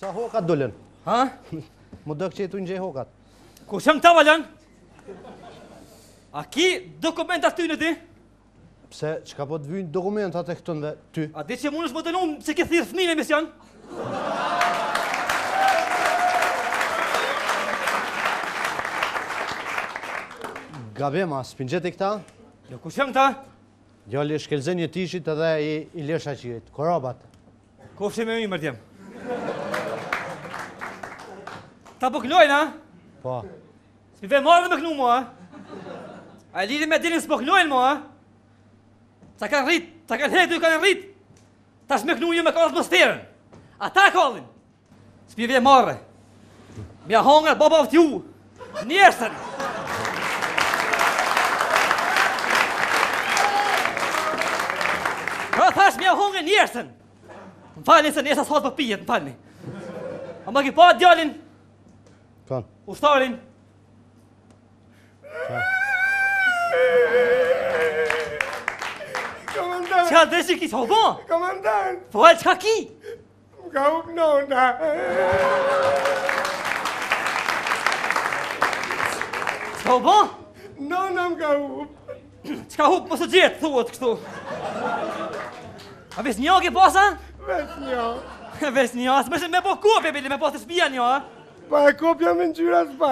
Sa hokat dolen? Ha? Më dëkë që i tu një hokat. Ku shëm të valen? A ki dokumentat ty në ti? Pse, që ka po të vyjnë dokumenta e këtën dhe ty? A di që mund është më të nëmë që ke thirë fëmi në emision? Gabema, s'pingjet e këta? Jo, ku shëm ta? Jo, li shkelzen një tishit edhe i lesha që i të korabat. Kofshim e mi, mërtjem. Ta po klojnë, a? Po. Si ve marrë me knu mua, a? A e me dinin s'po klojnë mua, a? Ta kanë rritë, ta kanë hedu, kanë rritë. Ta me knu ju me kallë atmosferën. A ta kallin. S'pi ve marrë. Mja hongër, baba vë t'ju. Njesën. Pra thash mja hongër njesën. Më falni se njesën sot për pijet, më falni. A më ki pa djallin, Këtë Uftarin! Komandant! Që ka dëshik i që Komandant! Po e që ka ki? M'ka ka u Që ka hubon? Nëna m'ka ka Që ka hub më së gjithë, thua të kështu? A vëz njo këtë posa? Vëz njo! Vëz njo! Asme shen me po kuo për e bilin me pas po të shpijan njo, eh? Pa e kopja me njyra të po.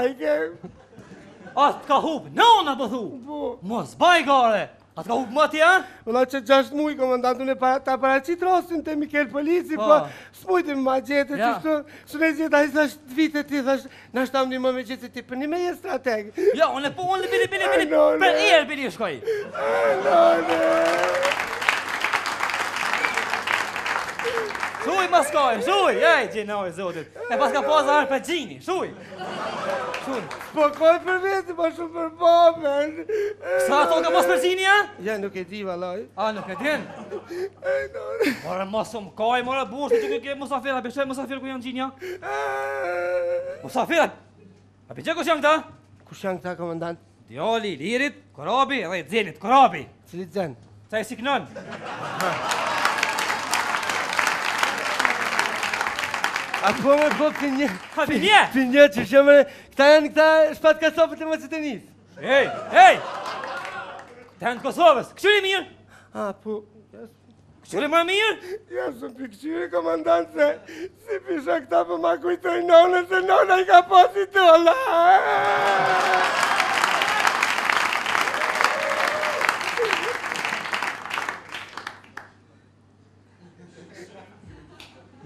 A t'ka ka hup, në ona bëthu. Mo bajgare. A t'ka ka hup më të janë? Ona që gjasht mujë, komandant, unë të aparacit rostin të Mikel Polici, po, po. së me ma gjete, që shtu, së në gjete, a i të vite ti, thash, në shtam një më me gjete ti, për një me e strategi. Ja, unë e po, unë e bili, bili, bili, për i e bili, shkoj. A, në, Shuj më skoj, shuj, ej, gjenoj, zotit. E pas ka pas arë për gjinë, shuj. Shuj. Po, kaj po, për vetë, po shumë për papen. Sa ato ka pas për gjinë, ja? Ja, nuk e di, valaj. A, nuk e di? Ej, nuk. Morë, më shumë, kaj, mora, bërë, shumë, kaj, më safir, a pështë e më ku janë gjinë, ja? Më a pështë e kush janë këta? Kush janë këta, komandant? Djoli, lirit, korabi, dhe i dzelit, korabi. Cili dzen? Sa e siknon? A po me po për një... A për një? Për një që shëmëre... Këta janë këta shpatë Kosovë të më që të njësë. Ej, ej! Këta janë Kosovës, këqyri mirë? A po... Këqyri më mirë? Ja, së për këqyri, komandant, se... Si pisha këta për po ma kujtoj nonë, se nona i ka posi të ola!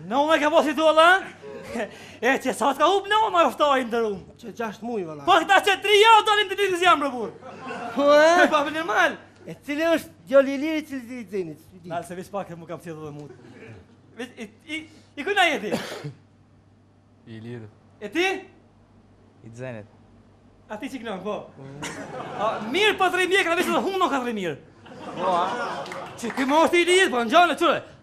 Në unë e ka posi të allan? E që sa t'ka hup në unë aroftojnë të rumë? Që gjasht mujë, vëllan. Po këta që tri javë dalim të ditës jam, bërbur. Po e? Po për nërmal. E cilë është jo i liri që li ditë zinit? Nalë, se vis pak e mu kam qëtë dhe mutë. I, i, i kuna jeti? I liri. E ti? I zinit. A ti që kënon, po? Mirë për po të rejmjekë, dhe vis dhe humë nuk ka të rejmjekë. Po, a? Që këmë është i liri, po në gjallë,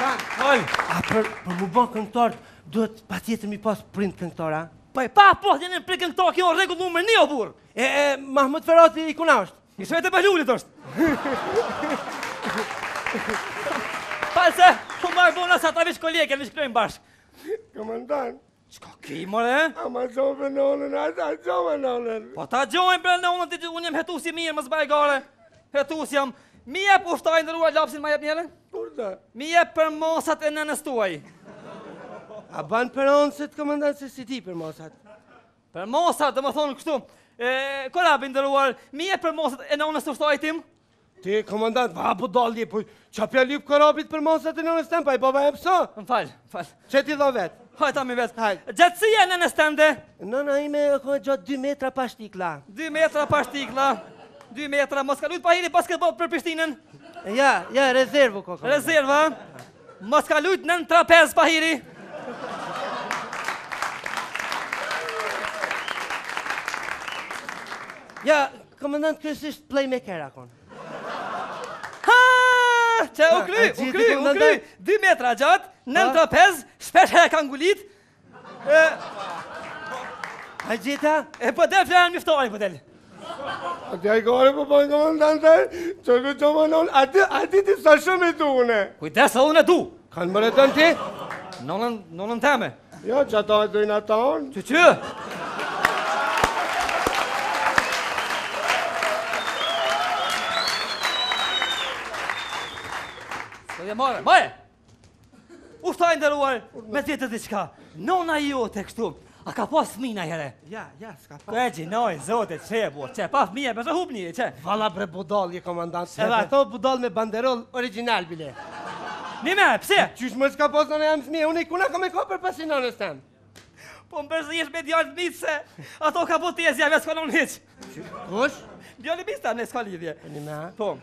Ban, A për, për mu bën këngëtarët, duhet patjetër mi pas print a? Pa, pa, po, jeni jenë në print këngëtora, kjo në regullë nëmër një, o burë! E, e, Mahmut Ferati i kuna është? I shvete për lullit është! Palse, ku marë bona sa ta vishë kolege, në shkruajmë bashkë! Komandan. Çka ki, mërë, A ma gjojnë për në onën, a ta gjojnë për në onën! Po ta gjojnë për në ti unë jem hetusi mirë, mos baj gare! Hetusi jam! Mi jep uftaj në ruaj lapsin ma jep njëre? Kur dhe? Mi jep për masat e nënës tuaj. A ban për onësit, komandant, se si ti për masat? Për masat, dhe më thonë kështu. E, kur a bin dëruar, mi jep për masat e nënës të uftaj tim? Ti, komandant, va po dalje, po që apja lip karabit për masat e nënës tem, pa i baba po e pëso? Më falj, falj. Që ti dho vetë? Hajt ami vetë. Hajt. Gjëtësia nënës tem dhe? Nëna ime, ku e gjatë 2 metra pashtikla. 2 metra pashtikla. 2 metra, mos ka lujt pa hiri basketbol për Prishtinën? Ja, ja, rezervu koko. Rezervu, ha? Mos ka lujt trapez pahiri hiri? Ja, komendant kërësisht playmaker akon. Ha, që u kry, u kry, u kry, 2 metra gjatë, nën trapez, shpesh e ka ngulit. E... A gjitha? E po del, flanë, miftohaj, po del. Ati a i kohore për pojnë të më ndantaj, që kë që më nëllë, ati ti sa shumë i të une. Kujtës të tu. Kanë mërë të ti? Nëllën të me. Jo, që ato e dujnë ato onë. Që që? Së dhe mërë, U shtaj ndëruar, me zjetët të qka. Nona i o të kështumë. A ka pas fmina here? Ja, ja, s'ka pas. Kë gjë noi, zotë, e bo, çe pa fmija, pse hubni, çe? Valla bre budall je komandant. Edhe ato budall me banderol original bile. Nime, pse? Qysh më s'ka pas në jam fmija, unë i kuna kam e ka për pasinon e stem. Po më bërë zhjesh me djallë mitë se ato ka po të jesë jave s'ka në në heqë. Kush? Djallë i bista në lidhje. Nime, Po.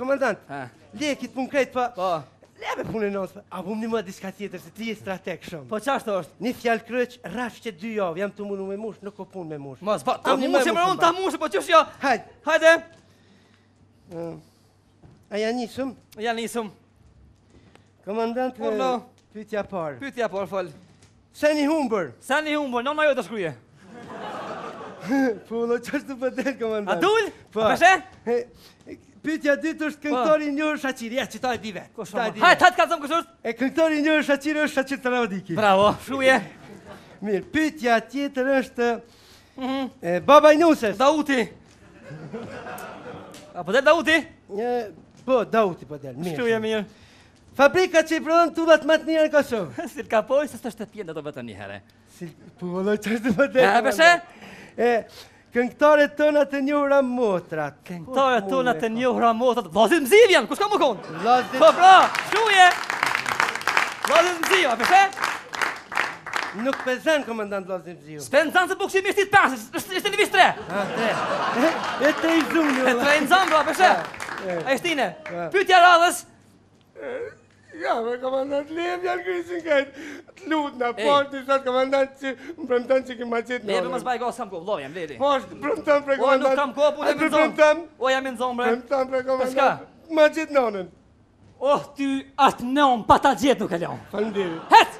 Komandant, ha? le e kitë Po. Lebe punën nësë, a bu më një më diska tjetër, se ti je strateg shumë. Po qa është është? Një fjallë kryq, rash që dy javë, jam të mundu me mush, nuk o punë me mush. Mas, ba, po, po, ta mushë, më rronë, ta mushë, po qështë po jo? Hajde. Hajde. A janë njësëm? Janë njësëm. Komandant, pytja parë. Pytja parë, falë. Se një humbër? Se një humbër, në majo të shkruje. Po, të pëtet, komandant. A dull? a Pytja ditë është këngëtori një është Shaqiri, që ta e di vetë. Qita e di vetë. Hajë, ka zëmë kështë është? E këngëtori një është Shaqiri, është Shaqiri Tramadiki. Bravo, shuje. Mirë, pytja tjetër është... Mhm. e, baba i nusës. Dauti. A po delë Dauti? po, Dauti po delë. Mirë, shuje, mirë. Fabrika që i prodhën të ullat matë njërë në Kosovë. Sil ka pojë, së së shtë të pjenë, do një herë. Sil, po, vëlloj, po, qështë të bëtë. E, Këngëtare tëna të njohra motrat. Këngëtare tëna të njohra motrat. Vlazit mziv janë, ku më konë? Vlazit mziv. Po pra, mziv, a përshe? Nuk pezen, komandant Vlazit mziv. S'pe nëzan se bukëshim ishtë i të pasë, ishte një vishë tre. E tre i zunë. E tre i nëzan, bra, përshe? A ishtine? Pytja radhës. Ja, me komandant Lev, janë krisin kajtë të lutë nga portë, të shatë komandant që më prëmëtan që këmë maqetë në orë. Ne, për më zbaj gosë, kam kohë, vlovë, jam vleti. Poshtë, prëmëtan për komandant. O, nuk kam kohë, për më të më të më të më të më të më të më të më të më të më të më në më të më të më të më të